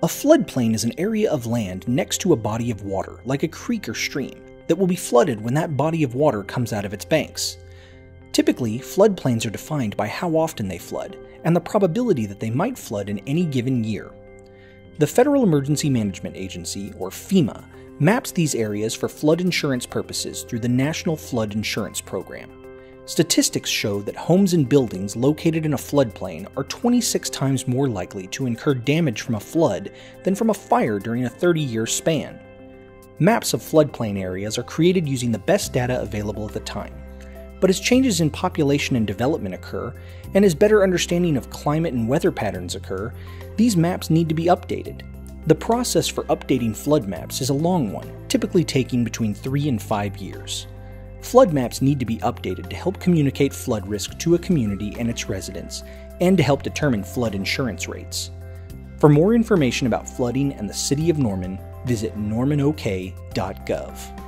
A floodplain is an area of land next to a body of water, like a creek or stream, that will be flooded when that body of water comes out of its banks. Typically, floodplains are defined by how often they flood and the probability that they might flood in any given year. The Federal Emergency Management Agency, or FEMA, maps these areas for flood insurance purposes through the National Flood Insurance Program. Statistics show that homes and buildings located in a floodplain are 26 times more likely to incur damage from a flood than from a fire during a 30 year span. Maps of floodplain areas are created using the best data available at the time. But as changes in population and development occur, and as better understanding of climate and weather patterns occur, these maps need to be updated. The process for updating flood maps is a long one, typically taking between 3 and 5 years. Flood maps need to be updated to help communicate flood risk to a community and its residents, and to help determine flood insurance rates. For more information about flooding and the City of Norman, visit normanok.gov.